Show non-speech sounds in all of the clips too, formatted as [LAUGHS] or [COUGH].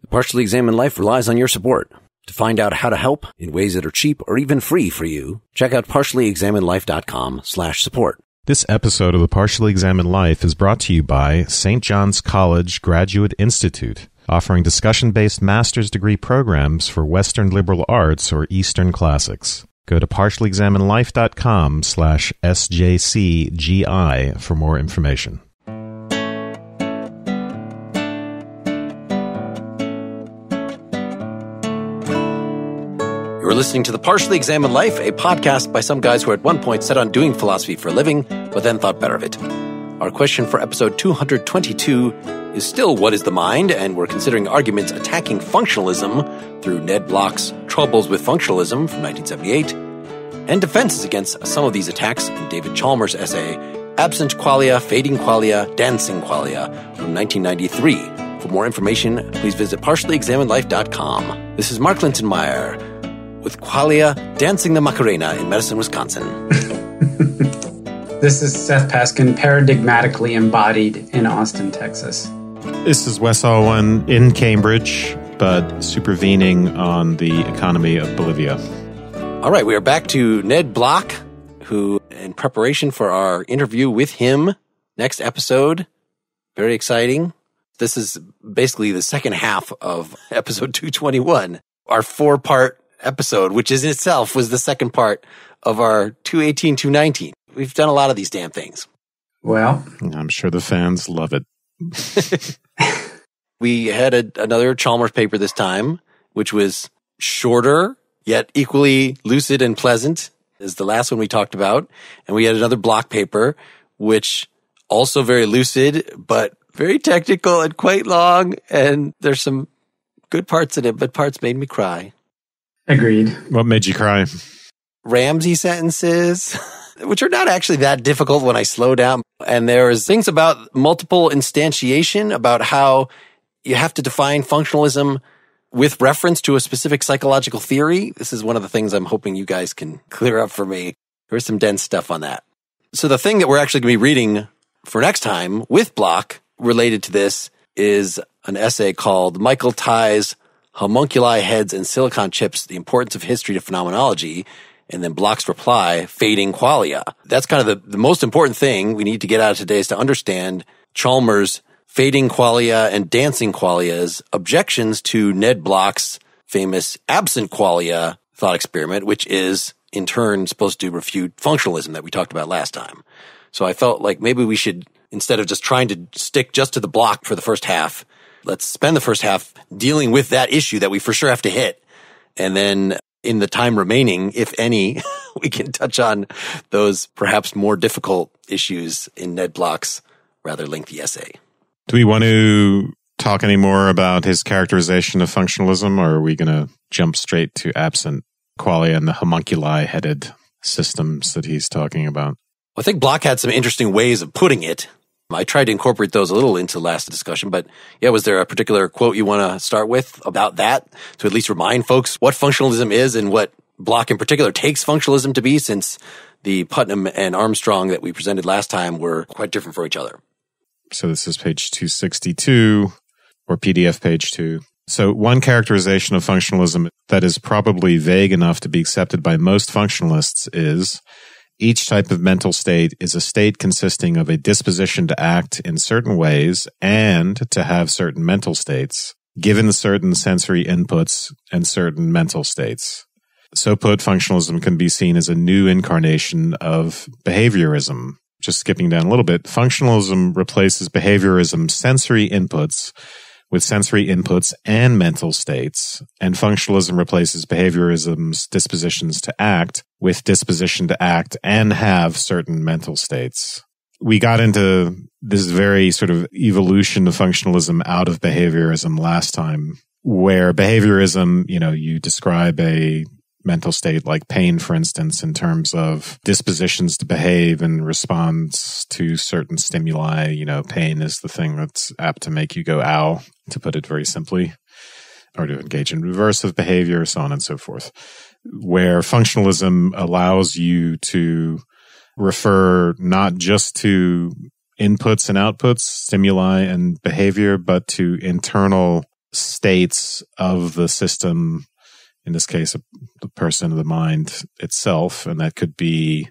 The Partially Examined Life relies on your support. To find out how to help in ways that are cheap or even free for you, check out partiallyexaminedlife.com slash support. This episode of The Partially Examined Life is brought to you by St. John's College Graduate Institute, offering discussion-based master's degree programs for Western liberal arts or Eastern classics. Go to partiallyexaminedlife.com slash sjcgi for more information. Listening to The Partially Examined Life, a podcast by some guys who at one point set on doing philosophy for a living, but then thought better of it. Our question for episode 222 is still What is the Mind? And we're considering arguments attacking functionalism through Ned Block's Troubles with Functionalism from 1978, and defenses against some of these attacks in David Chalmers' essay Absent Qualia, Fading Qualia, Dancing Qualia from 1993. For more information, please visit partiallyexaminedlife.com. This is Mark Linsenmayer with Qualia dancing the Macarena in Madison, Wisconsin. [LAUGHS] this is Seth Paskin, paradigmatically embodied in Austin, Texas. This is Wes Alwan in Cambridge, but supervening on the economy of Bolivia. All right, we are back to Ned Block, who, in preparation for our interview with him next episode, very exciting. This is basically the second half of [LAUGHS] episode 221, our four part episode, which is itself was the second part of our 218, 219. We've done a lot of these damn things. Well, I'm sure the fans love it. [LAUGHS] we had a, another Chalmers paper this time, which was shorter, yet equally lucid and pleasant as the last one we talked about. And we had another block paper, which also very lucid, but very technical and quite long. And there's some good parts in it, but parts made me cry. Agreed. What made you cry? Ramsey sentences, [LAUGHS] which are not actually that difficult when I slow down. And there is things about multiple instantiation, about how you have to define functionalism with reference to a specific psychological theory. This is one of the things I'm hoping you guys can [LAUGHS] clear up for me. There's some dense stuff on that. So the thing that we're actually going to be reading for next time with Block related to this is an essay called Michael Tye's homunculi heads and silicon chips, the importance of history to phenomenology, and then Block's reply, fading qualia. That's kind of the, the most important thing we need to get out of today is to understand Chalmers' fading qualia and dancing qualia's objections to Ned Block's famous absent qualia thought experiment, which is in turn supposed to refute functionalism that we talked about last time. So I felt like maybe we should, instead of just trying to stick just to the block for the first half, let's spend the first half dealing with that issue that we for sure have to hit. And then in the time remaining, if any, [LAUGHS] we can touch on those perhaps more difficult issues in Ned Block's rather lengthy essay. Do we want to talk any more about his characterization of functionalism, or are we going to jump straight to absent qualia and the homunculi headed systems that he's talking about? I think Block had some interesting ways of putting it. I tried to incorporate those a little into last discussion, but yeah, was there a particular quote you want to start with about that to at least remind folks what functionalism is and what Block in particular takes functionalism to be since the Putnam and Armstrong that we presented last time were quite different for each other. So this is page 262 or PDF page 2. So one characterization of functionalism that is probably vague enough to be accepted by most functionalists is each type of mental state is a state consisting of a disposition to act in certain ways and to have certain mental states, given certain sensory inputs and certain mental states. So put, functionalism can be seen as a new incarnation of behaviorism. Just skipping down a little bit, functionalism replaces behaviorism's sensory inputs with sensory inputs and mental states, and functionalism replaces behaviorism's dispositions to act with disposition to act and have certain mental states. We got into this very sort of evolution of functionalism out of behaviorism last time, where behaviorism, you know, you describe a mental state like pain, for instance, in terms of dispositions to behave and response to certain stimuli. You know, pain is the thing that's apt to make you go ow, to put it very simply, or to engage in reversive behavior, so on and so forth. Where functionalism allows you to refer not just to inputs and outputs, stimuli and behavior, but to internal states of the system, in this case, the person, of the mind itself, and that could be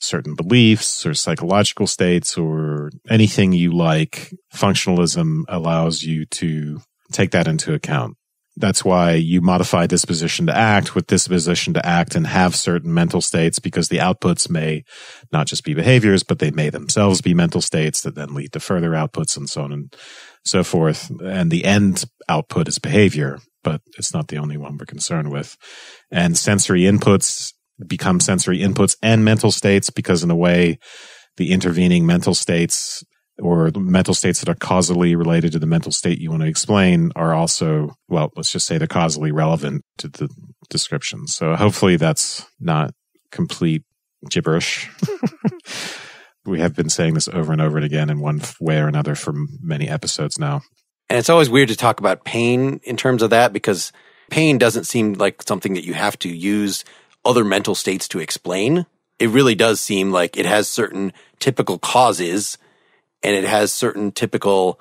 certain beliefs or psychological states or anything you like. Functionalism allows you to take that into account. That's why you modify disposition to act with disposition to act and have certain mental states because the outputs may not just be behaviors, but they may themselves be mental states that then lead to further outputs and so on and so forth. And the end output is behavior, but it's not the only one we're concerned with. And sensory inputs become sensory inputs and mental states because in a way, the intervening mental states or mental states that are causally related to the mental state you want to explain are also, well, let's just say they're causally relevant to the description. So hopefully that's not complete gibberish. [LAUGHS] we have been saying this over and over and again in one way or another for many episodes now. And it's always weird to talk about pain in terms of that because pain doesn't seem like something that you have to use other mental states to explain. It really does seem like it has certain typical causes and it has certain typical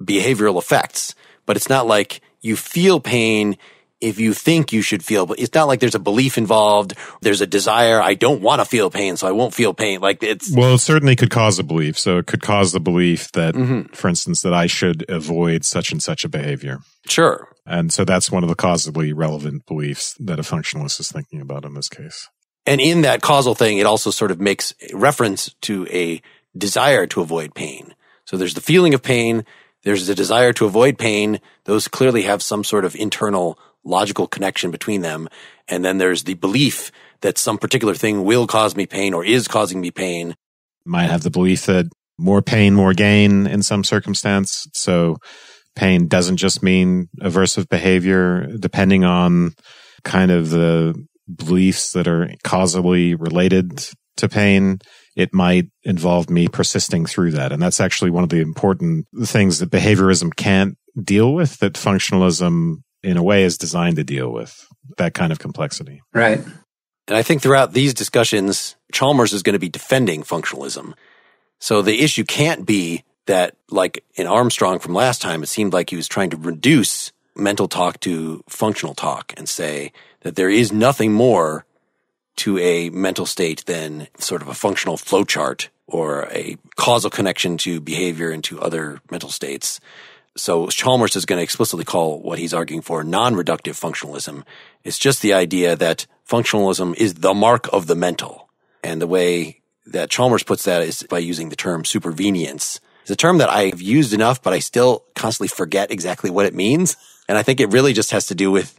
behavioral effects, but it's not like you feel pain if you think you should feel, but it's not like there's a belief involved. There's a desire. I don't want to feel pain, so I won't feel pain. Like it's. Well, it certainly could cause a belief. So it could cause the belief that, mm-hmm. for instance, that I should avoid such and such a behavior. Sure. And so that's one of the causally relevant beliefs that a functionalist is thinking about in this case. And in that causal thing, it also sort of makes reference to a desire to avoid pain. So there's the feeling of pain. There's the desire to avoid pain. Those clearly have some sort of internal logical connection between them. And then there's the belief that some particular thing will cause me pain or is causing me pain. Might have the belief that more pain, more gain in some circumstance. So pain doesn't just mean aversive behavior, depending on kind of the beliefs that are causally related to pain it might involve me persisting through that. And that's actually one of the important things that behaviorism can't deal with that functionalism in a way is designed to deal with that kind of complexity. Right. And I think throughout these discussions, Chalmers is going to be defending functionalism. So the issue can't be that, like in Armstrong from last time, it seemed like he was trying to reduce mental talk to functional talk and say that there is nothing more to a mental state than sort of a functional flowchart or a causal connection to behavior and to other mental states. So Chalmers is going to explicitly call what he's arguing for non-reductive functionalism. It's just the idea that functionalism is the mark of the mental. And the way that Chalmers puts that is by using the term supervenience. It's a term that I've used enough, but I still constantly forget exactly what it means. And I think it really just has to do with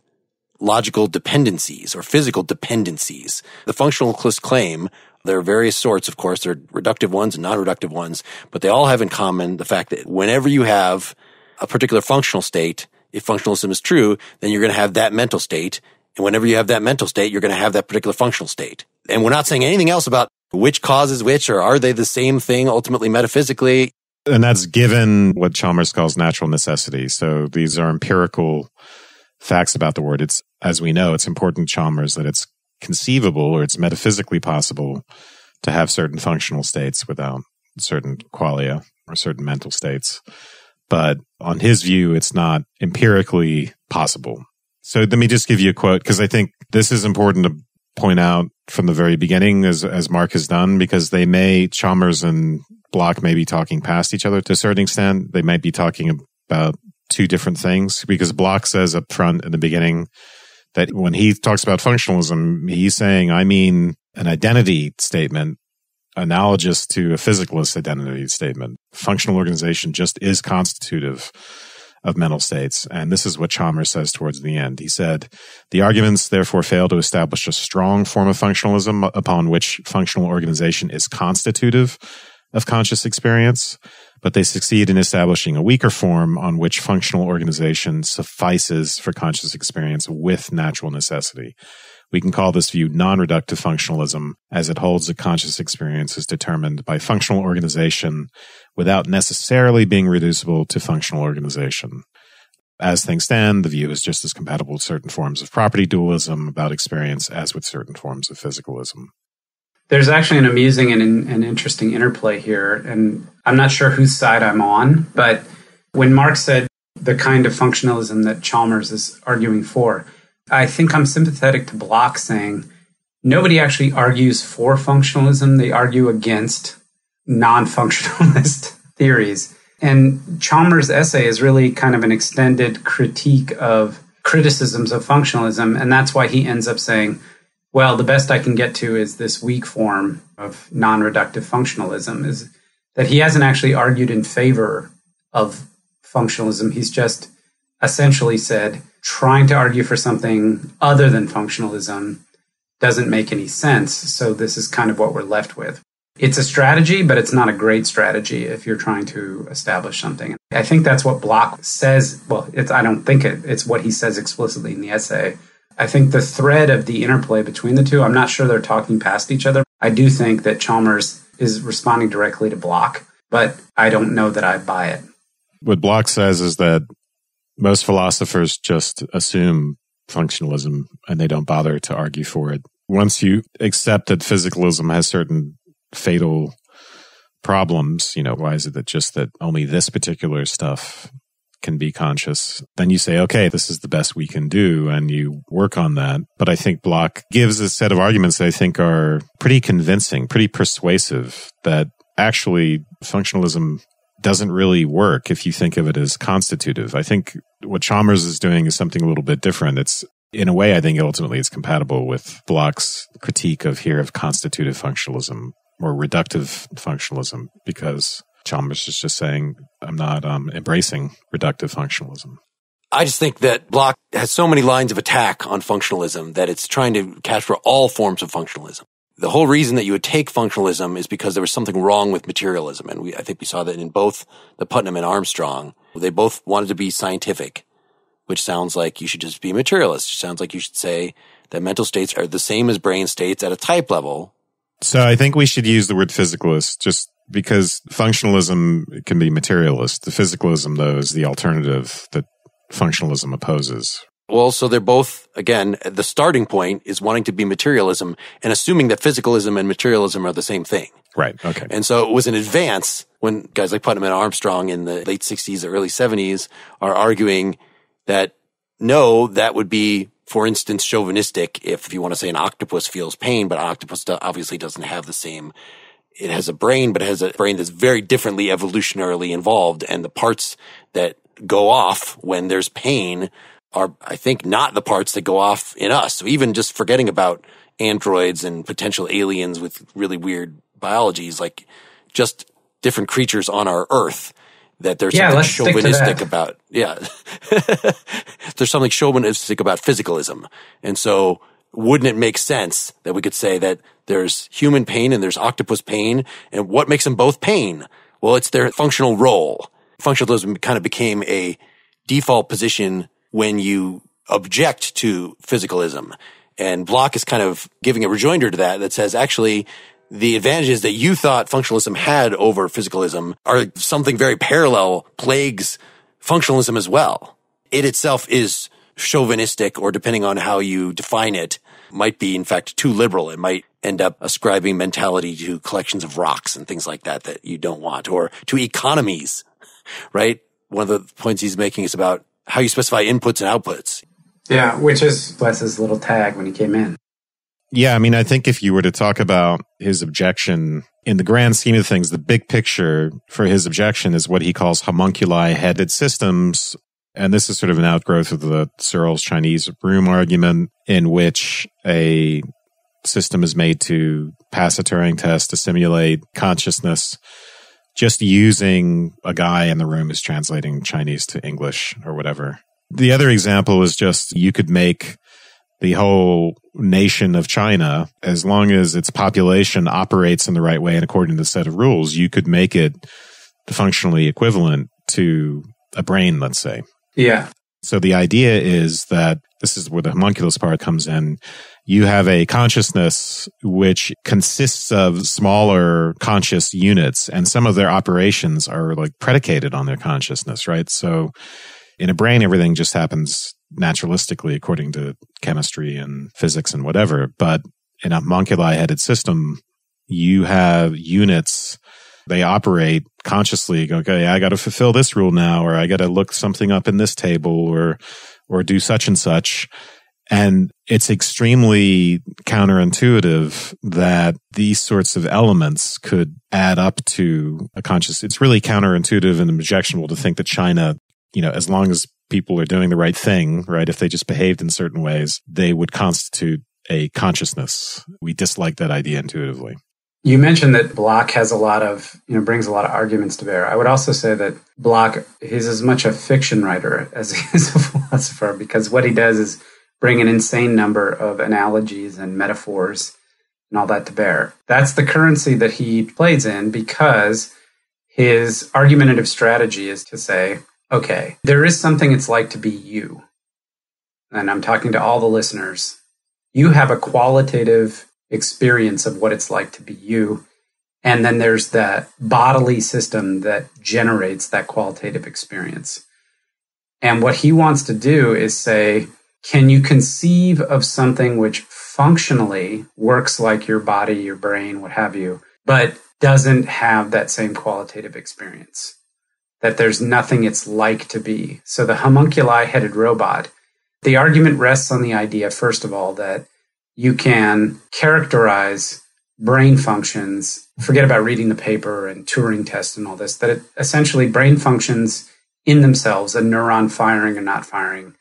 logical dependencies or physical dependencies. The functionalist claim there are various sorts, of course, there are reductive ones and non-reductive ones, but they all have in common the fact that whenever you have a particular functional state, if functionalism is true, then you're going to have that mental state. And whenever you have that mental state, you're going to have that particular functional state. And we're not saying anything else about which causes which or are they the same thing ultimately metaphysically. And that's given what Chalmers calls natural necessity. So these are empirical facts about the word. It's, as we know, it's important, Chalmers, that it's conceivable or it's metaphysically possible to have certain functional states without certain qualia or certain mental states. But on his view, it's not empirically possible. So let me just give you a quote because I think this is important to point out from the very beginning as, as Mark has done, because they may, Chalmers and Block may be talking past each other to a certain extent. They might be talking about two different things because Block says up front in the beginning that when he talks about functionalism, he's saying, I mean an identity statement analogous to a physicalist identity statement. Functional organization just is constitutive of mental states. And this is what Chalmers says towards the end. He said, the arguments therefore fail to establish a strong form of functionalism upon which functional organization is constitutive of conscious experience but they succeed in establishing a weaker form on which functional organization suffices for conscious experience with natural necessity. We can call this view non-reductive functionalism as it holds that conscious experience is determined by functional organization without necessarily being reducible to functional organization. As things stand, the view is just as compatible with certain forms of property dualism about experience as with certain forms of physicalism there's actually an amusing and an interesting interplay here. And I'm not sure whose side I'm on, but when Mark said the kind of functionalism that Chalmers is arguing for. I think I'm sympathetic to Block saying nobody actually argues for functionalism, they argue against non functionalist [LAUGHS] theories. And Chalmers' essay is really kind of an extended critique of criticisms of functionalism. And that's why he ends up saying, well, the best I can get to is this weak form of non reductive functionalism, is that he hasn't actually argued in favor of functionalism. He's just essentially said trying to argue for something other than functionalism doesn't make any sense. So this is kind of what we're left with. It's a strategy, but it's not a great strategy if you're trying to establish something. I think that's what Block says. Well, it's, I don't think it, it's what he says explicitly in the essay. I think the thread of the interplay between the two, I'm not sure they're talking past each other. I do think that Chalmers is responding directly to Block, but I don't know that I buy it. What Block says is that most philosophers just assume functionalism and they don't bother to argue for it. Once you accept that physicalism has certain fatal problems, you know, why is it that just that only this particular stuff can be conscious, then you say, okay, this is the best we can do, and you work on that. But I think Block gives a set of arguments that I think are pretty convincing, pretty persuasive that actually functionalism doesn't really work if you think of it as constitutive. I think what Chalmers is doing is something a little bit different. It's in a way, I think ultimately it's compatible with Block's critique of here of constitutive functionalism or reductive functionalism because Chalmers is just saying, I'm not um, embracing reductive functionalism. I just think that Block has so many lines of attack on functionalism that it's trying to catch for all forms of functionalism. The whole reason that you would take functionalism is because there was something wrong with materialism. And we, I think we saw that in both the Putnam and Armstrong. They both wanted to be scientific, which sounds like you should just be materialist. It sounds like you should say that mental states are the same as brain states at a type level. So I think we should use the word physicalist just because functionalism can be materialist. The physicalism, though, is the alternative that functionalism opposes. Well, so they're both, again, the starting point is wanting to be materialism and assuming that physicalism and materialism are the same thing. Right. Okay. And so it was an advance when guys like Putnam and Armstrong in the late 60s, early 70s are arguing that no, that would be, for instance, chauvinistic if you want to say an octopus feels pain, but an octopus obviously doesn't have the same it has a brain, but it has a brain that's very differently evolutionarily involved. And the parts that go off when there's pain are, I think, not the parts that go off in us. So even just forgetting about androids and potential aliens with really weird biologies, like just different creatures on our earth that there's yeah, something chauvinistic about. Yeah. [LAUGHS] there's something chauvinistic about physicalism. And so wouldn't it make sense that we could say that there's human pain and there's octopus pain. And what makes them both pain? Well, it's their functional role. Functionalism kind of became a default position when you object to physicalism. And Block is kind of giving a rejoinder to that that says actually the advantages that you thought functionalism had over physicalism are something very parallel plagues functionalism as well. It itself is chauvinistic or depending on how you define it might be in fact too liberal. It might end up ascribing mentality to collections of rocks and things like that that you don't want or to economies, [LAUGHS] right? One of the points he's making is about how you specify inputs and outputs. Yeah, which is Wes's little tag when he came in. Yeah, I mean, I think if you were to talk about his objection in the grand scheme of things, the big picture for his objection is what he calls homunculi headed systems and this is sort of an outgrowth of the Searle's Chinese room argument, in which a system is made to pass a Turing test to simulate consciousness, just using a guy in the room is translating Chinese to English or whatever. The other example is just you could make the whole nation of China, as long as its population operates in the right way and according to the set of rules, you could make it functionally equivalent to a brain, let's say. Yeah. So the idea is that this is where the homunculus part comes in. You have a consciousness which consists of smaller conscious units and some of their operations are like predicated on their consciousness, right? So in a brain, everything just happens naturalistically according to chemistry and physics and whatever. But in a homunculi headed system, you have units they operate consciously okay, I got to fulfill this rule now, or I got to look something up in this table or, or do such and such. And it's extremely counterintuitive that these sorts of elements could add up to a conscious. It's really counterintuitive and objectionable to think that China, you know, as long as people are doing the right thing, right? If they just behaved in certain ways, they would constitute a consciousness. We dislike that idea intuitively. You mentioned that Block has a lot of, you know, brings a lot of arguments to bear. I would also say that Block is as much a fiction writer as he is a [LAUGHS] philosopher because what he does is bring an insane number of analogies and metaphors and all that to bear. That's the currency that he plays in because his argumentative strategy is to say, okay, there is something it's like to be you. And I'm talking to all the listeners. You have a qualitative experience of what it's like to be you. And then there's that bodily system that generates that qualitative experience. And what he wants to do is say, can you conceive of something which functionally works like your body, your brain, what have you, but doesn't have that same qualitative experience? That there's nothing it's like to be. So the homunculi headed robot, the argument rests on the idea, first of all, that you can characterize brain functions, forget about reading the paper and Turing test and all this, that it, essentially brain functions in themselves, a neuron firing or not firing,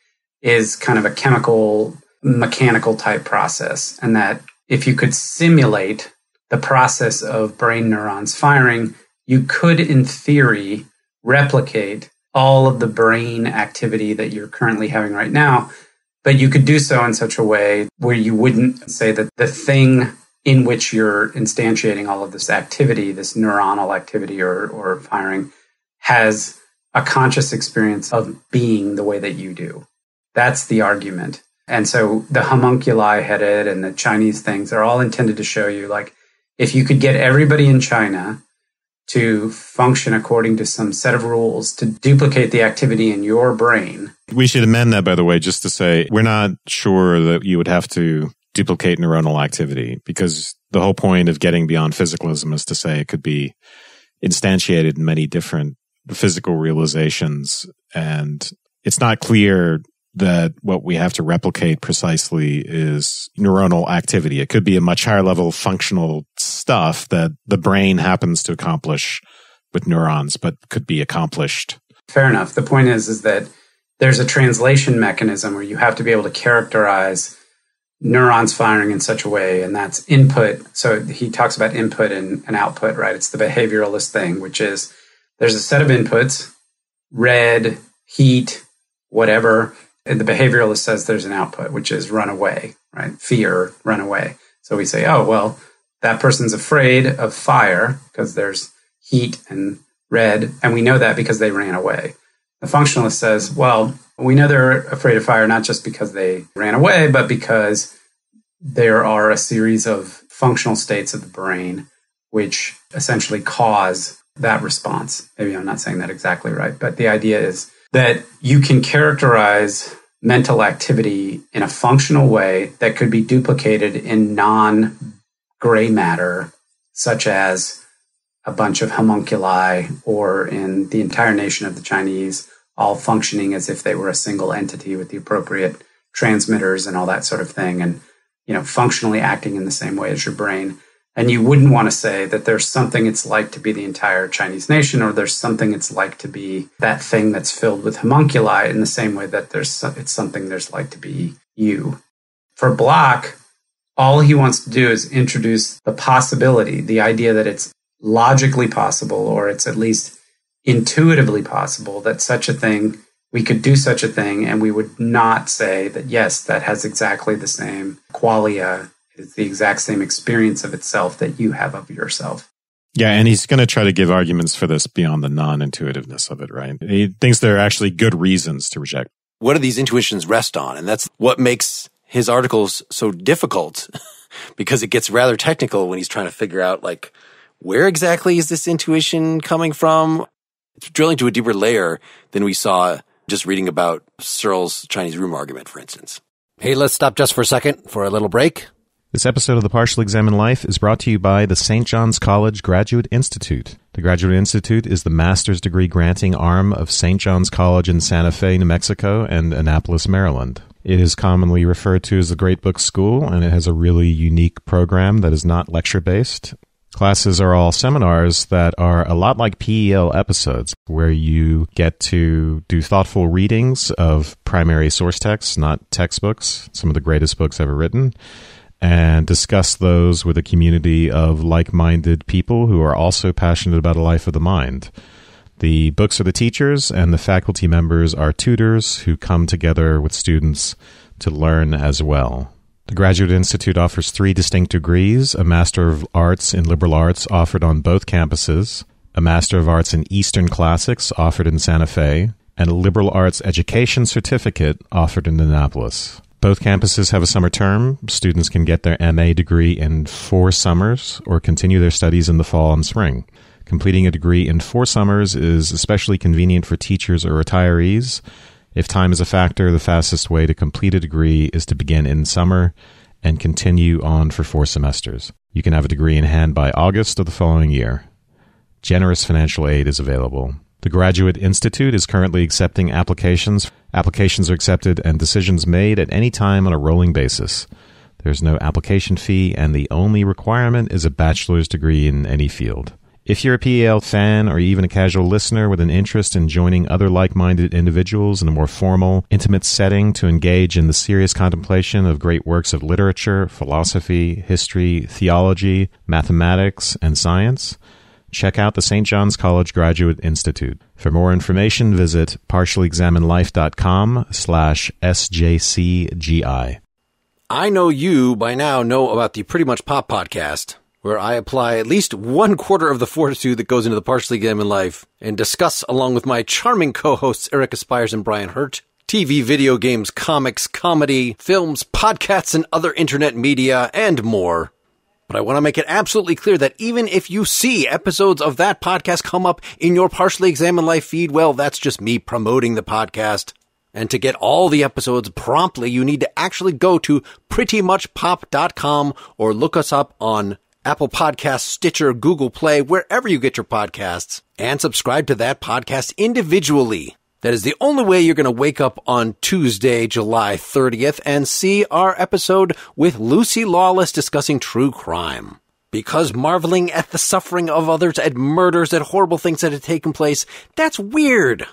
is kind of a chemical, mechanical type process. And that if you could simulate the process of brain neurons firing, you could, in theory, replicate all of the brain activity that you're currently having right now. But you could do so in such a way where you wouldn't say that the thing in which you're instantiating all of this activity, this neuronal activity or, or firing, has a conscious experience of being the way that you do. That's the argument. And so the homunculi headed and the Chinese things are all intended to show you like, if you could get everybody in China to function according to some set of rules to duplicate the activity in your brain. We should amend that, by the way, just to say we're not sure that you would have to duplicate neuronal activity because the whole point of getting beyond physicalism is to say it could be instantiated in many different physical realizations. And it's not clear that what we have to replicate precisely is neuronal activity. It could be a much higher level functional stuff that the brain happens to accomplish with neurons, but could be accomplished. Fair enough. The point is, is that there's a translation mechanism where you have to be able to characterize neurons firing in such a way, and that's input. So he talks about input and, and output, right? It's the behavioralist thing, which is there's a set of inputs, red, heat, whatever, the behavioralist says there's an output, which is run away, right? Fear, run away. So we say, oh, well, that person's afraid of fire because there's heat and red. And we know that because they ran away. The functionalist says, well, we know they're afraid of fire not just because they ran away, but because there are a series of functional states of the brain which essentially cause that response. Maybe I'm not saying that exactly right, but the idea is that you can characterize mental activity in a functional way that could be duplicated in non gray matter, such as a bunch of homunculi or in the entire nation of the Chinese, all functioning as if they were a single entity with the appropriate transmitters and all that sort of thing, and you know, functionally acting in the same way as your brain. And you wouldn't want to say that there's something it's like to be the entire Chinese nation, or there's something it's like to be that thing that's filled with homunculi in the same way that there's it's something there's like to be you. For Block, all he wants to do is introduce the possibility, the idea that it's logically possible, or it's at least intuitively possible that such a thing, we could do such a thing, and we would not say that, yes, that has exactly the same qualia it's the exact same experience of itself that you have of yourself. Yeah, and he's going to try to give arguments for this beyond the non intuitiveness of it, right? He thinks there are actually good reasons to reject. What do these intuitions rest on? And that's what makes his articles so difficult [LAUGHS] because it gets rather technical when he's trying to figure out, like, where exactly is this intuition coming from? It's drilling to a deeper layer than we saw just reading about Searle's Chinese room argument, for instance. Hey, let's stop just for a second for a little break. This episode of The Partially Examined Life is brought to you by the St. John's College Graduate Institute. The Graduate Institute is the master's degree granting arm of St. John's College in Santa Fe, New Mexico, and Annapolis, Maryland. It is commonly referred to as the Great Book School, and it has a really unique program that is not lecture based. Classes are all seminars that are a lot like PEL episodes, where you get to do thoughtful readings of primary source texts, not textbooks, some of the greatest books ever written and discuss those with a community of like minded people who are also passionate about a life of the mind. The books are the teachers, and the faculty members are tutors who come together with students to learn as well. The Graduate Institute offers three distinct degrees a Master of Arts in Liberal Arts offered on both campuses, a Master of Arts in Eastern Classics offered in Santa Fe, and a Liberal Arts Education Certificate offered in Annapolis. Both campuses have a summer term. Students can get their MA degree in four summers or continue their studies in the fall and spring. Completing a degree in four summers is especially convenient for teachers or retirees. If time is a factor, the fastest way to complete a degree is to begin in summer and continue on for four semesters. You can have a degree in hand by August of the following year. Generous financial aid is available. The Graduate Institute is currently accepting applications. Applications are accepted and decisions made at any time on a rolling basis. There's no application fee, and the only requirement is a bachelor's degree in any field. If you're a PEL fan or even a casual listener with an interest in joining other like minded individuals in a more formal, intimate setting to engage in the serious contemplation of great works of literature, philosophy, history, theology, mathematics, and science, check out the St. John's College Graduate Institute. For more information, visit partiallyexaminedlife.com slash sjcgi. I know you by now know about the Pretty Much Pop podcast, where I apply at least one quarter of the fortitude that goes into the Partially Examined Life and discuss, along with my charming co-hosts Erica Spyres and Brian Hirt, TV, video games, comics, comedy, films, podcasts, and other internet media, and more. But I want to make it absolutely clear that even if you see episodes of that podcast come up in your partially examined life feed, well, that's just me promoting the podcast. And to get all the episodes promptly, you need to actually go to prettymuchpop.com or look us up on Apple Podcasts, Stitcher, Google Play, wherever you get your podcasts, and subscribe to that podcast individually. That is the only way you're going to wake up on Tuesday, July 30th and see our episode with Lucy Lawless discussing true crime. Because marveling at the suffering of others, at murders, at horrible things that have taken place, that's weird.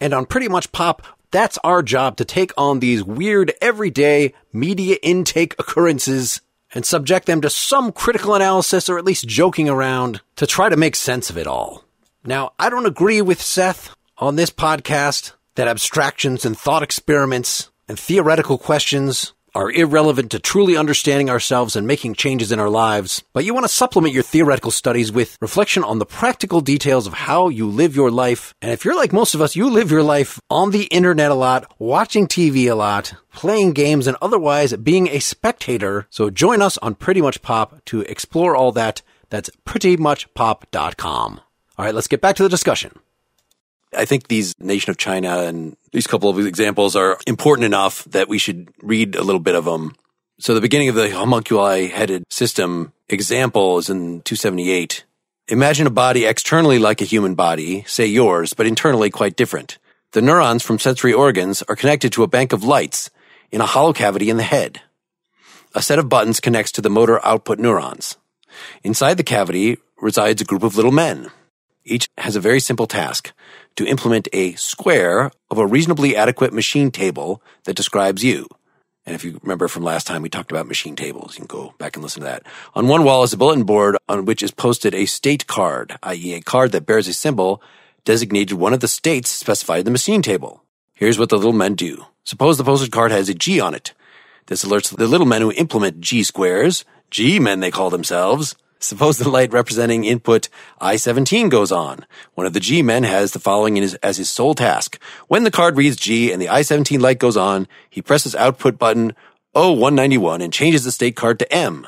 And on Pretty Much Pop, that's our job to take on these weird everyday media intake occurrences and subject them to some critical analysis or at least joking around to try to make sense of it all. Now, I don't agree with Seth on this podcast that abstractions and thought experiments and theoretical questions are irrelevant to truly understanding ourselves and making changes in our lives, but you want to supplement your theoretical studies with reflection on the practical details of how you live your life. And if you're like most of us, you live your life on the internet a lot, watching TV a lot, playing games, and otherwise being a spectator. So join us on Pretty Much Pop to explore all that. That's prettymuchpop.com. All right, let's get back to the discussion. I think these nation of China and these couple of examples are important enough that we should read a little bit of them. So the beginning of the homunculi headed system example is in 278. Imagine a body externally like a human body, say yours, but internally quite different. The neurons from sensory organs are connected to a bank of lights in a hollow cavity in the head. A set of buttons connects to the motor output neurons. Inside the cavity resides a group of little men. Each has a very simple task to implement a square of a reasonably adequate machine table that describes you. And if you remember from last time, we talked about machine tables. You can go back and listen to that. On one wall is a bulletin board on which is posted a state card, i.e. a card that bears a symbol designated one of the states specified in the machine table. Here's what the little men do. Suppose the posted card has a G on it. This alerts the little men who implement G squares, G men they call themselves, Suppose the light representing input I-17 goes on. One of the G men has the following his, as his sole task. When the card reads G and the I-17 light goes on, he presses output button O191 and changes the state card to M.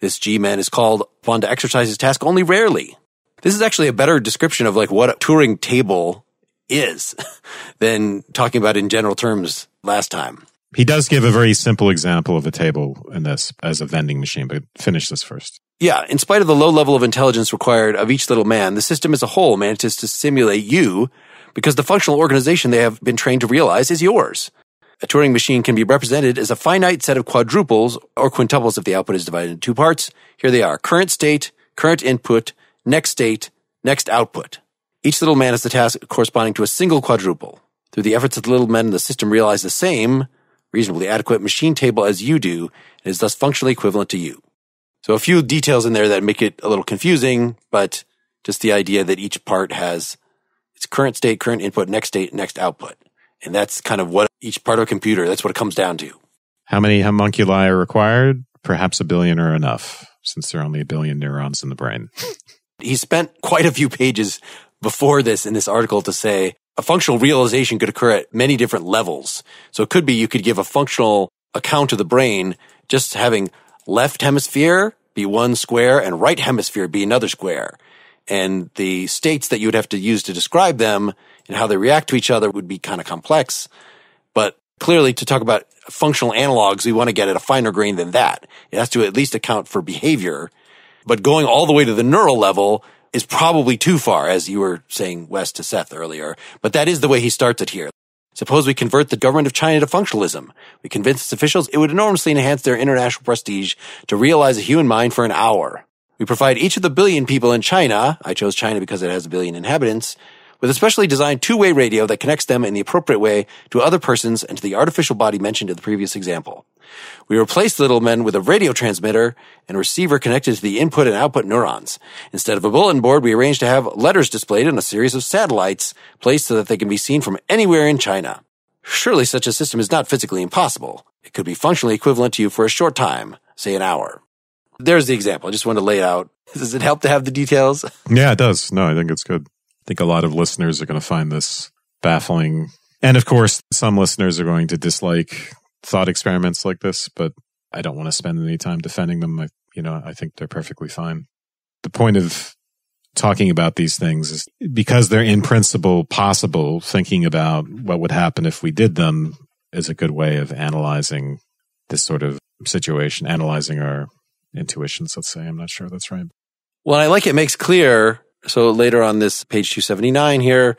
This G man is called upon to exercise his task only rarely. This is actually a better description of like what a Turing table is [LAUGHS] than talking about in general terms last time. He does give a very simple example of a table in this as a vending machine, but finish this first. Yeah, in spite of the low level of intelligence required of each little man, the system as a whole manages to simulate you because the functional organization they have been trained to realize is yours. A Turing machine can be represented as a finite set of quadruples or quintuples if the output is divided into two parts. Here they are. Current state, current input, next state, next output. Each little man has the task corresponding to a single quadruple. Through the efforts of the little men, the system realizes the same, reasonably adequate machine table as you do, and is thus functionally equivalent to you. So a few details in there that make it a little confusing, but just the idea that each part has its current state, current input, next state, next output. And that's kind of what each part of a computer, that's what it comes down to. How many homunculi are required? Perhaps a billion are enough, since there are only a billion neurons in the brain. [LAUGHS] he spent quite a few pages before this in this article to say a functional realization could occur at many different levels. So it could be you could give a functional account of the brain just having left hemisphere be one square and right hemisphere be another square. And the states that you would have to use to describe them and how they react to each other would be kind of complex. But clearly to talk about functional analogs, we want to get at a finer grain than that. It has to at least account for behavior. But going all the way to the neural level is probably too far, as you were saying, Wes, to Seth earlier. But that is the way he starts it here. Suppose we convert the government of China to functionalism. We convince its officials it would enormously enhance their international prestige to realize a human mind for an hour. We provide each of the billion people in China, I chose China because it has a billion inhabitants, with a specially designed two-way radio that connects them in the appropriate way to other persons and to the artificial body mentioned in the previous example. We replace Little Men with a radio transmitter and receiver connected to the input and output neurons. Instead of a bulletin board, we arrange to have letters displayed on a series of satellites placed so that they can be seen from anywhere in China. Surely such a system is not physically impossible. It could be functionally equivalent to you for a short time, say an hour. There's the example. I just wanted to lay it out. [LAUGHS] Does it help to have the details? Yeah, it does. No, I think it's good. I think a lot of listeners are going to find this baffling. And of course, some listeners are going to dislike thought experiments like this, but I don't want to spend any time defending them. I, you know, I think they're perfectly fine. The point of talking about these things is because they're in principle possible, thinking about what would happen if we did them is a good way of analyzing this sort of situation, analyzing our intuitions, let's say. I'm not sure that's right. Well, I like it makes clear so later on this page 279 here,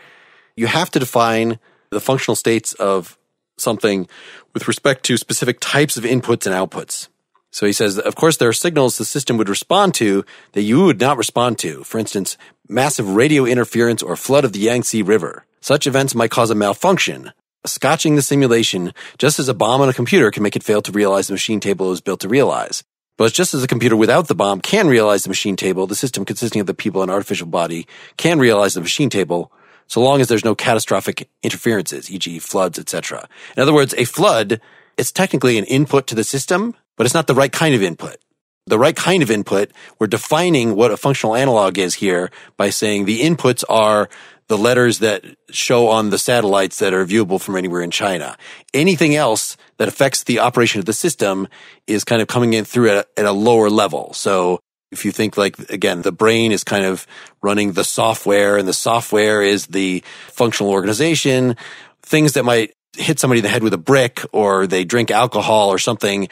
you have to define the functional states of something with respect to specific types of inputs and outputs. So he says, of course, there are signals the system would respond to that you would not respond to. For instance, massive radio interference or flood of the Yangtze River. Such events might cause a malfunction, scotching the simulation, just as a bomb on a computer can make it fail to realize the machine table it was built to realize. But just as a computer without the bomb can realize the machine table, the system consisting of the people and artificial body can realize the machine table so long as there's no catastrophic interferences, e.g. floods, etc. In other words, a flood is technically an input to the system, but it's not the right kind of input. The right kind of input, we're defining what a functional analog is here by saying the inputs are the letters that show on the satellites that are viewable from anywhere in China. Anything else that affects the operation of the system is kind of coming in through at, at a lower level. So if you think like, again, the brain is kind of running the software and the software is the functional organization, things that might hit somebody in the head with a brick or they drink alcohol or something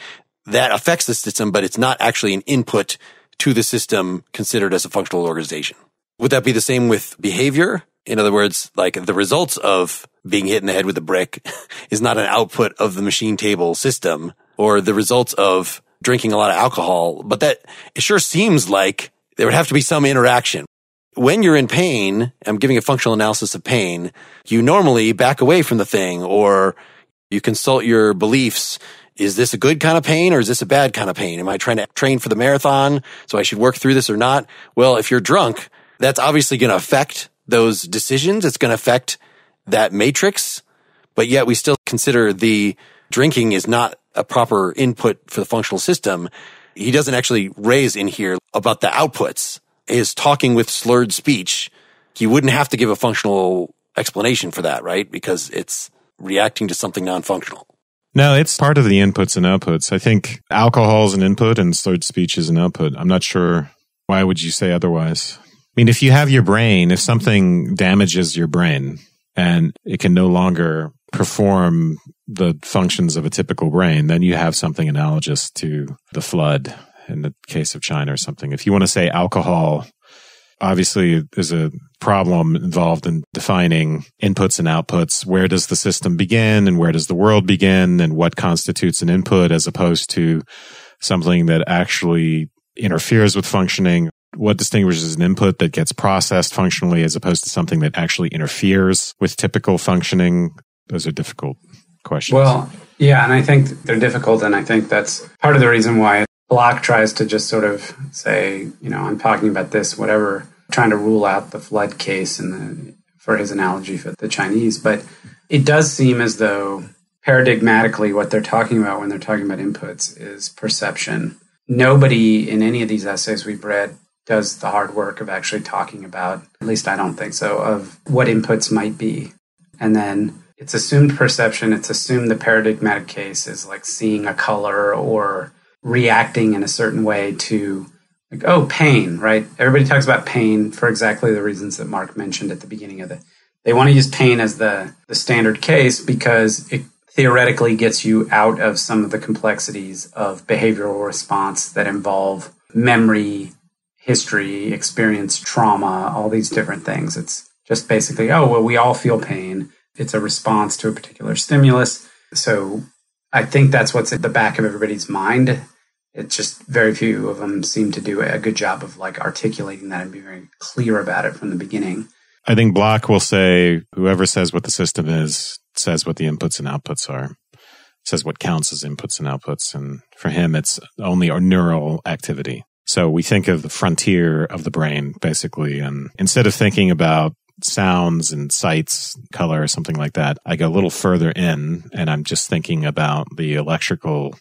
that affects the system, but it's not actually an input to the system considered as a functional organization. Would that be the same with behavior? In other words, like the results of being hit in the head with a brick [LAUGHS] is not an output of the machine table system or the results of drinking a lot of alcohol, but that it sure seems like there would have to be some interaction. When you're in pain, I'm giving a functional analysis of pain, you normally back away from the thing or you consult your beliefs. Is this a good kind of pain or is this a bad kind of pain? Am I trying to train for the marathon? So I should work through this or not? Well, if you're drunk, that's obviously going to affect those decisions. It's going to affect that matrix, but yet we still consider the drinking is not a proper input for the functional system. He doesn't actually raise in here about the outputs. His talking with slurred speech, he wouldn't have to give a functional explanation for that, right? Because it's reacting to something non-functional. No, it's part of the inputs and outputs. I think alcohol is an input and slurred speech is an output. I'm not sure why would you say otherwise. I mean, if you have your brain, if something damages your brain and it can no longer perform the functions of a typical brain, then you have something analogous to the flood in the case of China or something. If you want to say alcohol, obviously there's a problem involved in defining inputs and outputs. Where does the system begin and where does the world begin and what constitutes an input as opposed to something that actually interferes with functioning? What distinguishes an input that gets processed functionally as opposed to something that actually interferes with typical functioning? Those are difficult questions. Well, yeah, and I think they're difficult, and I think that's part of the reason why Block tries to just sort of say, you know, I'm talking about this, whatever, trying to rule out the flood case and the, for his analogy for the Chinese. But it does seem as though paradigmatically what they're talking about when they're talking about inputs is perception. Nobody in any of these essays we've read does the hard work of actually talking about, at least I don't think so, of what inputs might be. And then it's assumed perception, it's assumed the paradigmatic case is like seeing a color or reacting in a certain way to like oh pain right everybody talks about pain for exactly the reasons that Mark mentioned at the beginning of it they want to use pain as the the standard case because it theoretically gets you out of some of the complexities of behavioral response that involve memory history experience trauma all these different things it's just basically oh well we all feel pain it's a response to a particular stimulus so I think that's what's at the back of everybody's mind it's just very few of them seem to do a good job of like articulating that and be very clear about it from the beginning. I think Block will say whoever says what the system is says what the inputs and outputs are, says what counts as inputs and outputs. And for him, it's only our neural activity. So we think of the frontier of the brain, basically. And instead of thinking about sounds and sights, color, something like that, I go a little further in and I'm just thinking about the electrical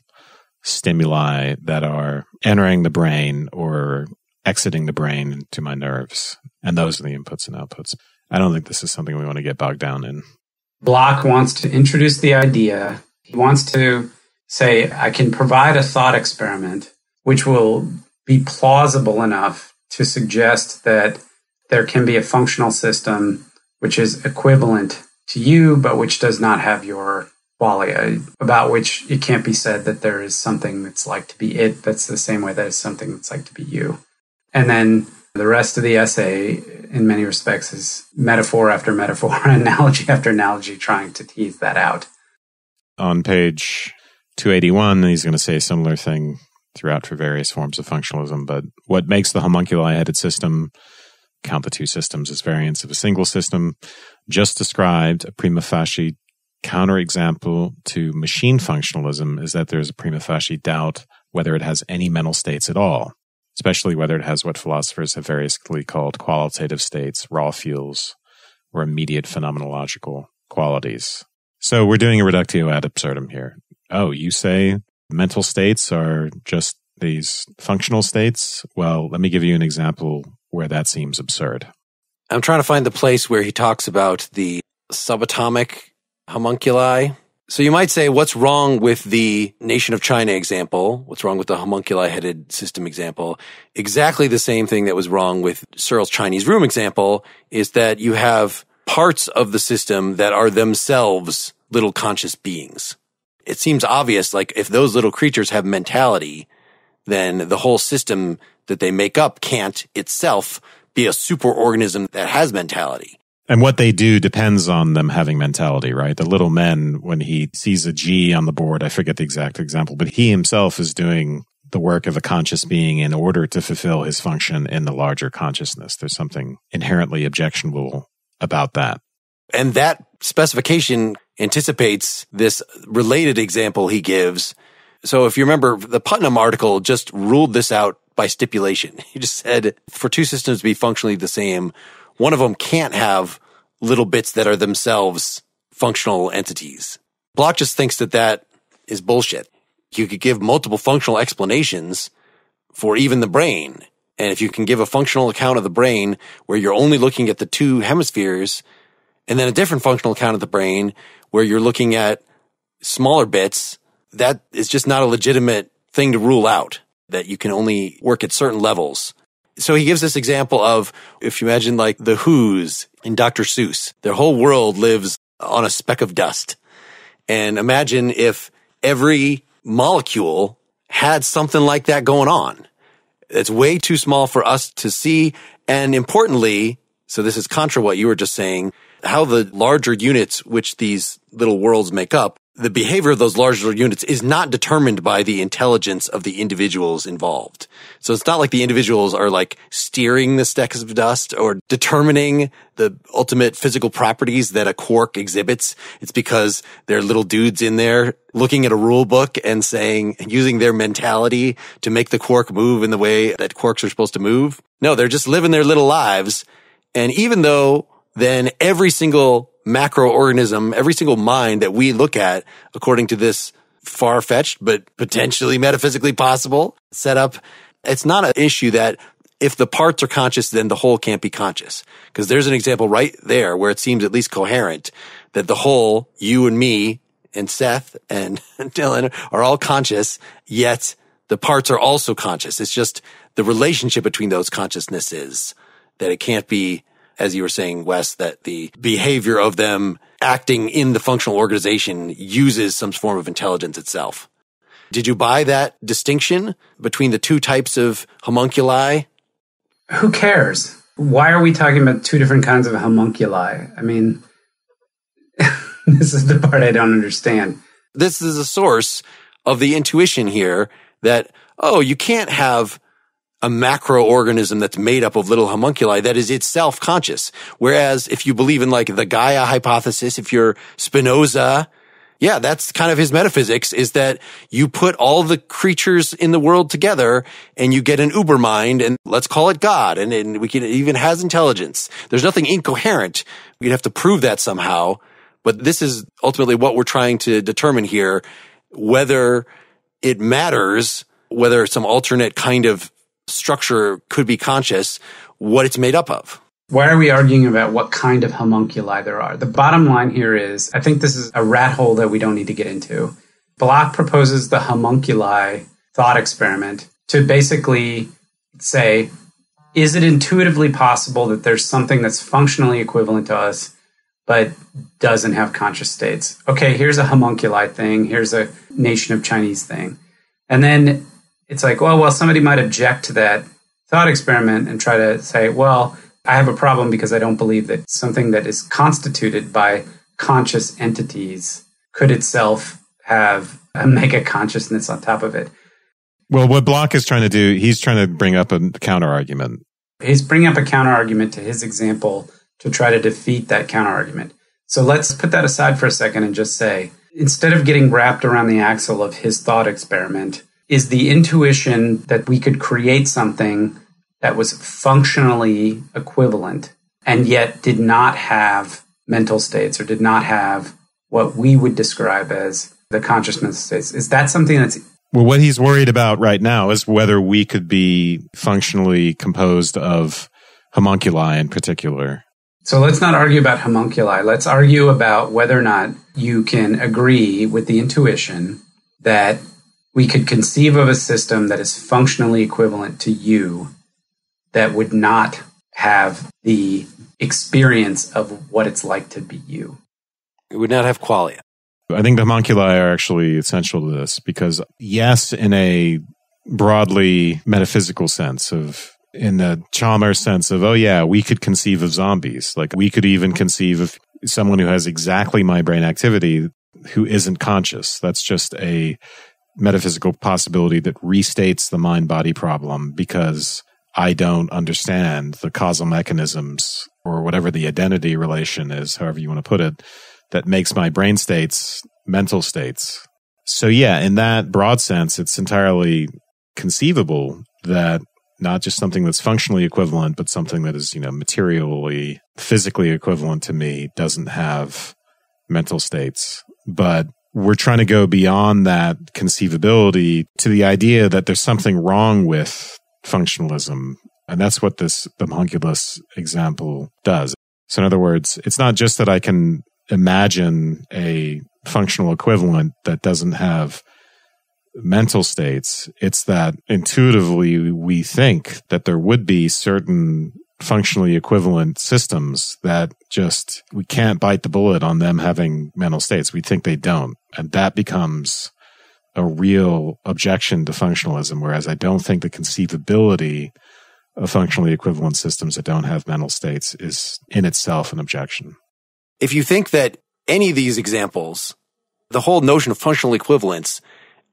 stimuli that are entering the brain or exiting the brain to my nerves. And those are the inputs and outputs. I don't think this is something we want to get bogged down in. Block wants to introduce the idea. He wants to say, I can provide a thought experiment which will be plausible enough to suggest that there can be a functional system which is equivalent to you, but which does not have your qualia about which it can't be said that there is something that's like to be it that's the same way that is something that's like to be you. And then the rest of the essay, in many respects, is metaphor after metaphor, [LAUGHS] analogy after analogy, trying to tease that out. On page 281, he's going to say a similar thing throughout for various forms of functionalism. But what makes the homunculi headed system count the two systems as variants of a single system just described a prima facie counterexample to machine functionalism is that there's a prima facie doubt whether it has any mental states at all, especially whether it has what philosophers have variously called qualitative states, raw feels, or immediate phenomenological qualities. So we're doing a reductio ad absurdum here. Oh, you say mental states are just these functional states? Well, let me give you an example where that seems absurd. I'm trying to find the place where he talks about the subatomic homunculi. So you might say, what's wrong with the nation of China example? What's wrong with the homunculi headed system example? Exactly the same thing that was wrong with Searle's Chinese room example is that you have parts of the system that are themselves little conscious beings. It seems obvious, like if those little creatures have mentality, then the whole system that they make up can't itself be a superorganism that has mentality. And what they do depends on them having mentality, right? The little men, when he sees a G on the board, I forget the exact example, but he himself is doing the work of a conscious being in order to fulfill his function in the larger consciousness. There's something inherently objectionable about that. And that specification anticipates this related example he gives. So if you remember, the Putnam article just ruled this out by stipulation. [LAUGHS] He just said for two systems to be functionally the same, one of them can't have little bits that are themselves functional entities. Block just thinks that that is bullshit. You could give multiple functional explanations for even the brain. And if you can give a functional account of the brain where you're only looking at the two hemispheres and then a different functional account of the brain where you're looking at smaller bits, that is just not a legitimate thing to rule out that you can only work at certain levels. So he gives this example of if you imagine like the Who's in Dr. Seuss, their whole world lives on a speck of dust. And imagine if every molecule had something like that going on. It's way too small for us to see. And importantly, so this is contra what you were just saying, how the larger units, which these little worlds make up, the behavior of those larger units is not determined by the intelligence of the individuals involved. So it's not like the individuals are like steering the stacks of dust or determining the ultimate physical properties that a quark exhibits. It's because they're little dudes in there looking at a rule book and saying, using their mentality to make the quark move in the way that quarks are supposed to move. No, they're just living their little lives. And even though then every single macroorganism, every single mind that we look at, according to this far fetched, but potentially metaphysically possible setup, it's not an issue that if the parts are conscious, then the whole can't be conscious. Because there's an example right there where it seems at least coherent that the whole, you and me and Seth and [LAUGHS] Dylan are all conscious, yet the parts are also conscious. It's just the relationship between those consciousnesses that it can't be as you were saying, Wes, that the behavior of them acting in the functional organization uses some form of intelligence itself. Did you buy that distinction between the two types of homunculi? Who cares? Why are we talking about two different kinds of homunculi? I mean, [LAUGHS] this is the part I don't understand. This is a source of the intuition here that, oh, you can't have a macroorganism that's made up of little homunculi that is itself conscious. Whereas if you believe in like the Gaia hypothesis, if you're Spinoza, yeah, that's kind of his metaphysics is that you put all the creatures in the world together and you get an uber mind and let's call it God. And, and we can even has intelligence. There's nothing incoherent. We'd have to prove that somehow. But this is ultimately what we're trying to determine here, whether it matters, whether some alternate kind of structure could be conscious, what it's made up of. Why are we arguing about what kind of homunculi there are? The bottom line here is I think this is a rat hole that we don't need to get into. Block proposes the homunculi thought experiment to basically say, is it intuitively possible that there's something that's functionally equivalent to us, but doesn't have conscious states? Okay, here's a homunculi thing, here's a nation of Chinese thing. And then it's like, well, well, somebody might object to that thought experiment and try to say, well, I have a problem because I don't believe that something that is constituted by conscious entities could itself have a mega consciousness on top of it. Well, what Block is trying to do, he's trying to bring up a counter argument. He's bringing up a counter argument to his example to try to defeat that counter argument. So let's put that aside for a second and just say, instead of getting wrapped around the axle of his thought experiment, is the intuition that we could create something that was functionally equivalent and yet did not have mental states or did not have what we would describe as the consciousness states. Is that something that's well, what he's worried about right now is whether we could be functionally composed of homunculi in particular. So let's not argue about homunculi. Let's argue about whether or not you can agree with the intuition that we could conceive of a system that is functionally equivalent to you that would not have the experience of what it's like to be you. It would not have qualia. I think the homunculi are actually essential to this because, yes, in a broadly metaphysical sense of in the Chalmers sense of, oh yeah, we could conceive of zombies. Like we could even conceive of someone who has exactly my brain activity who isn't conscious. That's just a metaphysical possibility that restates the mind body problem because I don't understand the causal mechanisms or whatever the identity relation is, however you want to put it, that makes my brain states mental states. So, yeah, in that broad sense, it's entirely conceivable that not just something that's functionally equivalent, but something that is, you know, materially, physically equivalent to me doesn't have mental states. But we're trying to go beyond that conceivability to the idea that there's something wrong with functionalism. And that's what this, homunculus example does. So in other words, it's not just that I can imagine a functional equivalent that doesn't have mental states. It's that intuitively we think that there would be certain functionally equivalent systems that just we can't bite the bullet on them having mental states. We think they don't. And that becomes a real objection to functionalism, whereas I don't think the conceivability of functionally equivalent systems that don't have mental states is in itself an objection. If you think that any of these examples, the whole notion of functional equivalence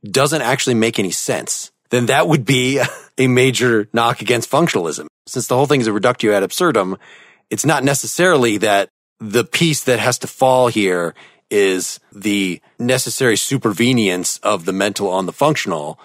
doesn't actually make any sense, then that would be [LAUGHS] a major knock against functionalism. Since the whole thing is a reductio ad absurdum, it's not necessarily that the piece that has to fall here is the necessary supervenience of the mental on the functional.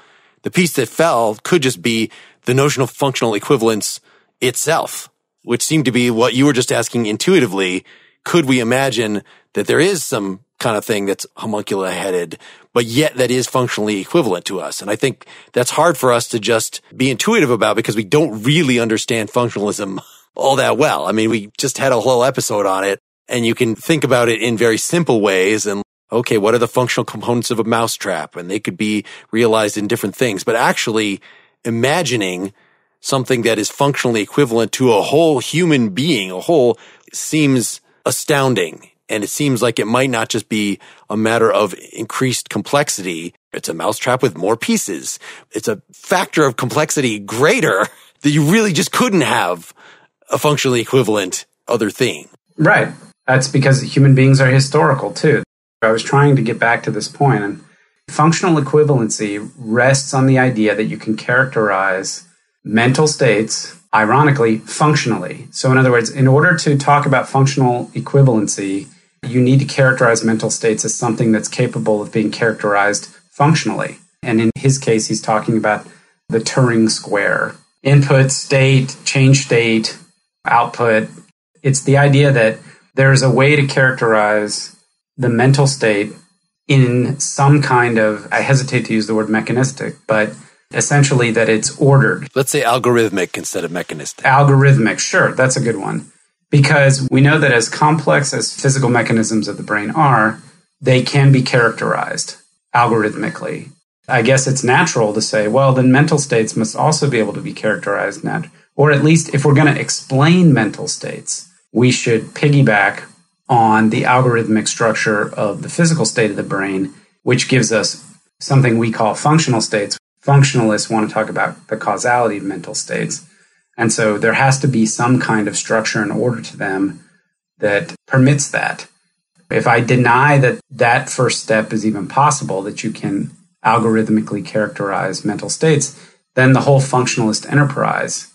The piece that fell could just be the notion of functional equivalence itself, which seemed to be what you were just asking intuitively. Could we imagine that there is some kind of thing that's homuncula headed, but yet that is functionally equivalent to us? And I think that's hard for us to just be intuitive about because we don't really understand functionalism [LAUGHS] all that well. I mean, we just had a whole episode on it and you can think about it in very simple ways and okay, what are the functional components of a mousetrap? And they could be realized in different things, but actually imagining something that is functionally equivalent to a whole human being, a whole seems astounding. And it seems like it might not just be a matter of increased complexity. It's a mousetrap with more pieces. It's a factor of complexity greater [LAUGHS] that you really just couldn't have a functionally equivalent other thing. Right. That's because human beings are historical too. I was trying to get back to this point, and functional equivalency rests on the idea that you can characterize mental states, ironically, functionally. So, in other words, in order to talk about functional equivalency, you need to characterize mental states as something that's capable of being characterized functionally. And in his case, he's talking about the Turing square input, state, change state, output. It's the idea that there's a way to characterize the mental state in some kind of, I hesitate to use the word mechanistic, but essentially that it's ordered. Let's say algorithmic instead of mechanistic. Algorithmic, sure, that's a good one. Because we know that as complex as physical mechanisms of the brain are, they can be characterized algorithmically. I guess it's natural to say, well, then mental states must also be able to be characterized, nat- or at least if we're going to explain mental states, we should piggyback on the algorithmic structure of the physical state of the brain, which gives us something we call functional states. Functionalists want to talk about the causality of mental states. And so there has to be some kind of structure and order to them that permits that. If I deny that that first step is even possible, that you can algorithmically characterize mental states, then the whole functionalist enterprise,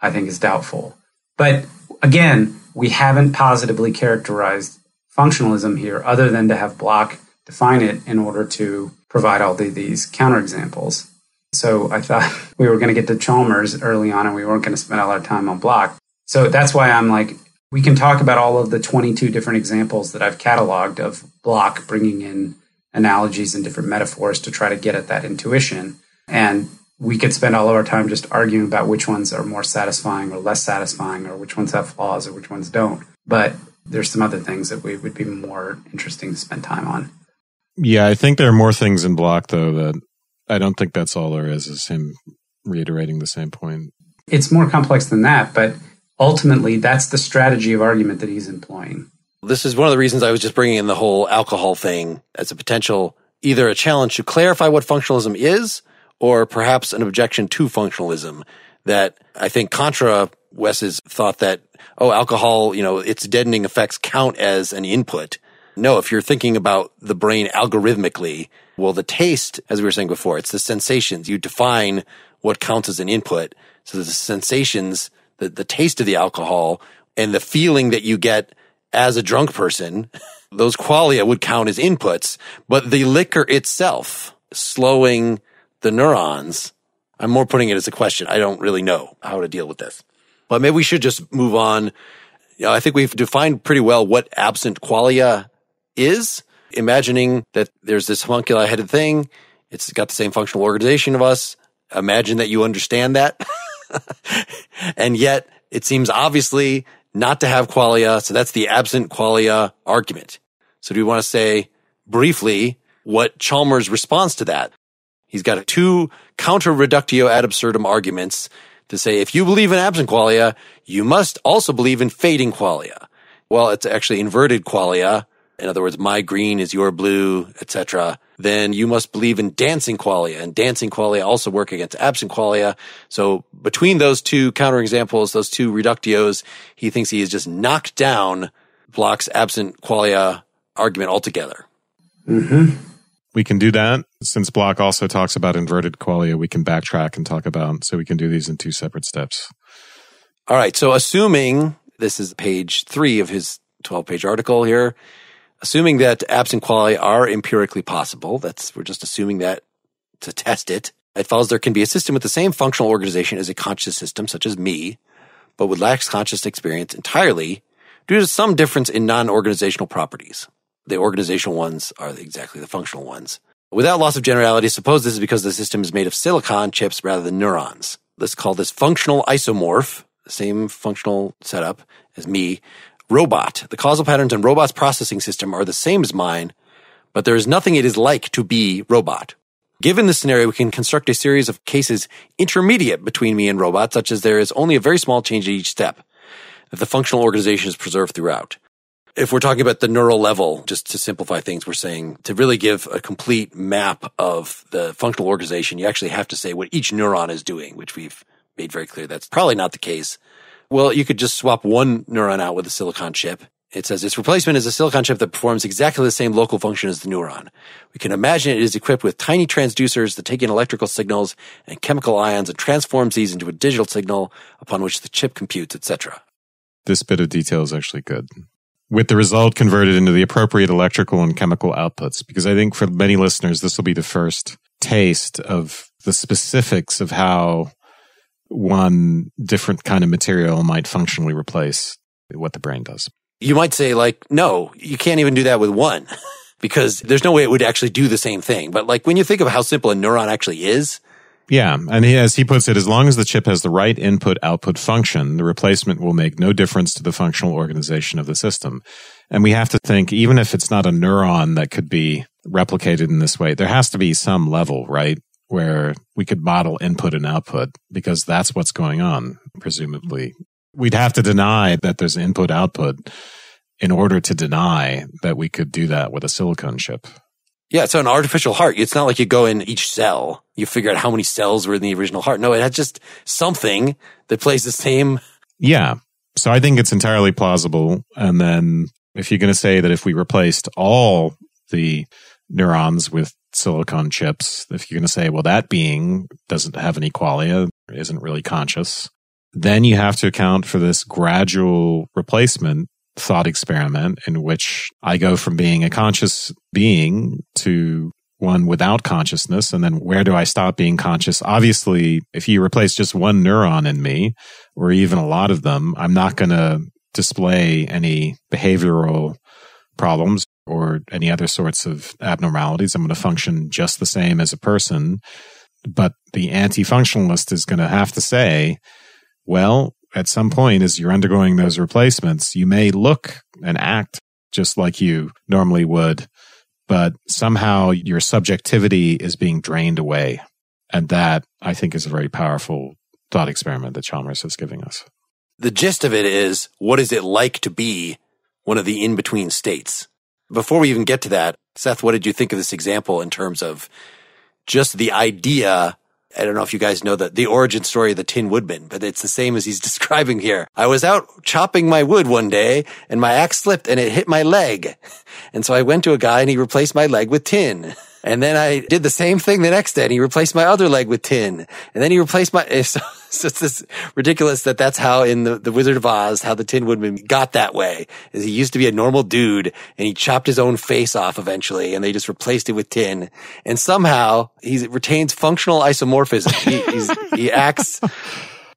I think, is doubtful. But again, we haven't positively characterized functionalism here other than to have Block define it in order to provide all the, these counterexamples. So I thought [LAUGHS] we were going to get to Chalmers early on and we weren't going to spend all our time on Block. So that's why I'm like, we can talk about all of the 22 different examples that I've cataloged of Block bringing in analogies and different metaphors to try to get at that intuition. And we could spend all of our time just arguing about which ones are more satisfying or less satisfying or which ones have flaws or which ones don't. But there's some other things that we would be more interesting to spend time on. Yeah, I think there are more things in Block though that I don't think that's all there is, is him reiterating the same point. It's more complex than that, but ultimately that's the strategy of argument that he's employing. This is one of the reasons I was just bringing in the whole alcohol thing as a potential, either a challenge to clarify what functionalism is or perhaps an objection to functionalism that I think contra Wes's thought that, oh, alcohol, you know, its deadening effects count as an input. No, if you're thinking about the brain algorithmically, well, the taste, as we were saying before, it's the sensations. You define what counts as an input. So the sensations, the, the taste of the alcohol and the feeling that you get as a drunk person, [LAUGHS] those qualia would count as inputs, but the liquor itself slowing the neurons. I'm more putting it as a question. I don't really know how to deal with this, but maybe we should just move on. You know, I think we've defined pretty well what absent qualia is. Imagining that there's this homunculi headed thing. It's got the same functional organization of us. Imagine that you understand that. [LAUGHS] and yet it seems obviously not to have qualia. So that's the absent qualia argument. So do we want to say briefly what Chalmers' response to that? He's got two counter reductio ad absurdum arguments to say if you believe in absent qualia, you must also believe in fading qualia. Well, it's actually inverted qualia in other words, my green is your blue, etc., then you must believe in dancing qualia and dancing qualia also work against absent qualia. So between those two counterexamples, those two reductios, he thinks he has just knocked down Block's absent qualia argument altogether. Mm-hmm. We can do that. Since Block also talks about inverted qualia, we can backtrack and talk about, so we can do these in two separate steps. All right. So assuming this is page three of his 12 page article here, assuming that absent qualia are empirically possible, that's, we're just assuming that to test it. It follows there can be a system with the same functional organization as a conscious system, such as me, but with lacks conscious experience entirely due to some difference in non-organizational properties. The organizational ones are exactly the functional ones. Without loss of generality, suppose this is because the system is made of silicon chips rather than neurons. Let's call this functional isomorph, same functional setup as me, robot. The causal patterns in robot's processing system are the same as mine, but there is nothing it is like to be robot. Given this scenario, we can construct a series of cases intermediate between me and robot, such as there is only a very small change at each step, if the functional organization is preserved throughout. If we're talking about the neural level, just to simplify things, we're saying to really give a complete map of the functional organization, you actually have to say what each neuron is doing, which we've made very clear that's probably not the case. Well, you could just swap one neuron out with a silicon chip. It says its replacement is a silicon chip that performs exactly the same local function as the neuron. We can imagine it is equipped with tiny transducers that take in electrical signals and chemical ions and transforms these into a digital signal upon which the chip computes, etc. This bit of detail is actually good. With the result converted into the appropriate electrical and chemical outputs, because I think for many listeners, this will be the first taste of the specifics of how one different kind of material might functionally replace what the brain does. You might say like, no, you can't even do that with one [LAUGHS] because there's no way it would actually do the same thing. But like when you think of how simple a neuron actually is, yeah. And he, as he puts it, as long as the chip has the right input output function, the replacement will make no difference to the functional organization of the system. And we have to think, even if it's not a neuron that could be replicated in this way, there has to be some level, right? Where we could model input and output because that's what's going on, presumably. We'd have to deny that there's input output in order to deny that we could do that with a silicon chip. Yeah, so an artificial heart. It's not like you go in each cell, you figure out how many cells were in the original heart. No, it has just something that plays the same. Yeah. So I think it's entirely plausible. And then if you're going to say that if we replaced all the neurons with silicon chips, if you're going to say, well, that being doesn't have any qualia, isn't really conscious, then you have to account for this gradual replacement thought experiment in which I go from being a conscious being to one without consciousness. And then where do I stop being conscious? Obviously, if you replace just one neuron in me or even a lot of them, I'm not going to display any behavioral problems or any other sorts of abnormalities. I'm going to function just the same as a person. But the anti functionalist is going to have to say, well, at some point as you're undergoing those replacements, you may look and act just like you normally would, but somehow your subjectivity is being drained away. And that I think is a very powerful thought experiment that Chalmers is giving us. The gist of it is what is it like to be one of the in between states? Before we even get to that, Seth, what did you think of this example in terms of just the idea I don't know if you guys know the, the origin story of the Tin Woodman, but it's the same as he's [LAUGHS] describing here. I was out chopping my wood one day and my axe slipped and it hit my leg. [LAUGHS] And so I went to a guy and he replaced my leg with tin. [LAUGHS] And then I did the same thing the next day and he replaced my other leg with tin. And then he replaced my, [LAUGHS] so, so it's this ridiculous that that's how in the, the Wizard of Oz, how the Tin Woodman got that way is he used to be a normal dude and he chopped his own face off eventually and they just replaced it with tin. And somehow he retains functional isomorphism. he, he acts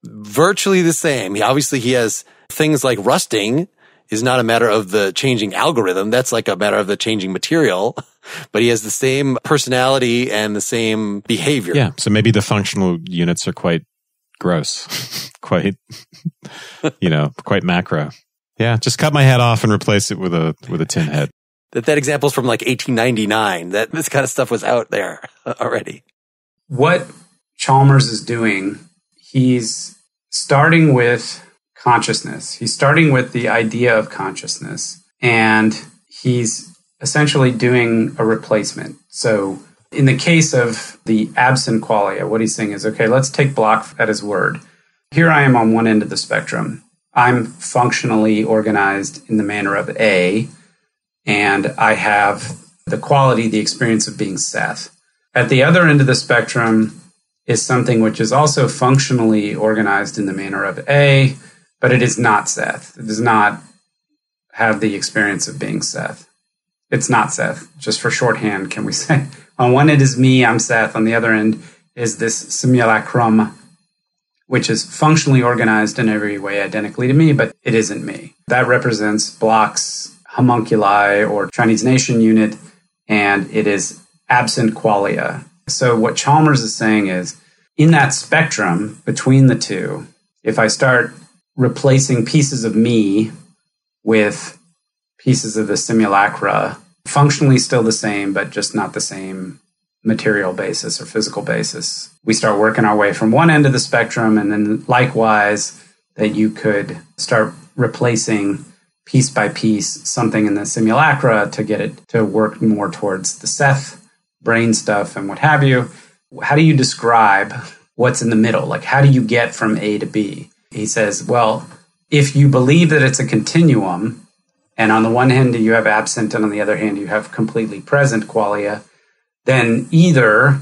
virtually the same. He obviously he has things like rusting is not a matter of the changing algorithm. That's like a matter of the changing material. But he has the same personality and the same behavior. Yeah. So maybe the functional units are quite gross, [LAUGHS] quite, [LAUGHS] you know, quite macro. Yeah. Just cut my head off and replace it with a, with a tin head. That, that example is from like 1899. That this kind of stuff was out there [LAUGHS] already. What Chalmers is doing, he's starting with consciousness. He's starting with the idea of consciousness and he's essentially doing a replacement. So in the case of the absent qualia, what he's saying is okay, let's take Block at his word. Here I am on one end of the spectrum. I'm functionally organized in the manner of A, and I have the quality, the experience of being Seth. At the other end of the spectrum is something which is also functionally organized in the manner of A, but it is not Seth. It does not have the experience of being Seth. It's not Seth. Just for shorthand, can we say? [LAUGHS] On one end is me, I'm Seth. On the other end is this simulacrum, which is functionally organized in every way identically to me, but it isn't me. That represents Block's, homunculi or Chinese nation unit, and it is absent qualia. So what Chalmers is saying is in that spectrum between the two, if I start replacing pieces of me with pieces of the simulacra, functionally still the same, but just not the same material basis or physical basis. We start working our way from one end of the spectrum, and then likewise, that you could start replacing piece by piece something in the simulacra to get it to work more towards the Seth brain stuff and what have you. How do you describe what's in the middle? Like, how do you get from A to B? He says, well, if you believe that it's a continuum, and on the one hand you have absent and on the other hand you have completely present qualia, then either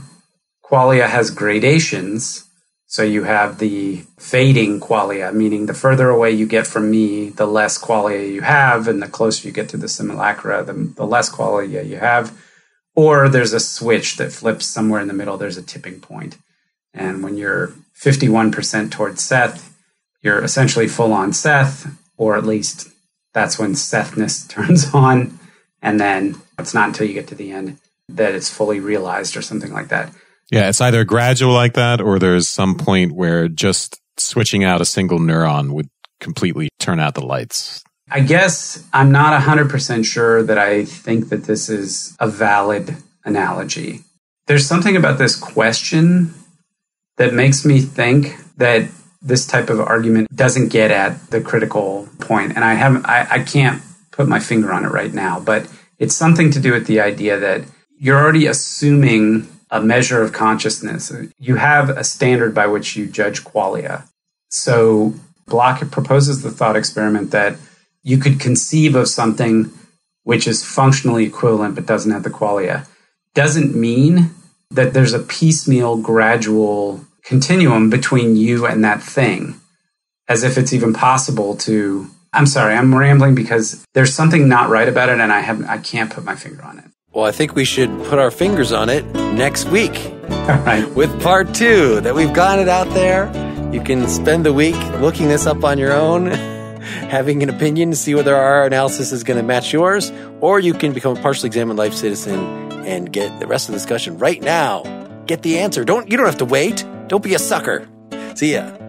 qualia has gradations. So you have the fading qualia, meaning the further away you get from me, the less qualia you have, and the closer you get to the simulacra, the, the less qualia you have. Or there's a switch that flips somewhere in the middle, there's a tipping point. And when you're 51% towards Seth, you're essentially full on Seth, or at least that's when Sethness [LAUGHS] turns on. And then it's not until you get to the end that it's fully realized or something like that. Yeah, it's either gradual like that or there's some point where just switching out a single neuron would completely turn out the lights. I guess I'm not 100% sure that I think that this is a valid analogy. There's something about this question that makes me think that this type of argument doesn't get at the critical point. And I haven't, I, I can't put my finger on it right now, but it's something to do with the idea that you're already assuming a measure of consciousness. You have a standard by which you judge qualia. So Block proposes the thought experiment that you could conceive of something which is functionally equivalent but doesn't have the qualia. Doesn't mean that there's a piecemeal, gradual continuum between you and that thing, as if it's even possible to. I'm sorry, I'm rambling because there's something not right about it, and I have I can't put my finger on it. Well, I think we should put our fingers on it next week. All right. With part two, that we've got it out there. You can spend the week looking this up on your own, [LAUGHS] having an opinion to see whether our analysis is going to match yours, or you can become a partially examined life citizen and get the rest of the discussion right now. Get the answer. Don't you don't have to wait. Don't be a sucker. See ya.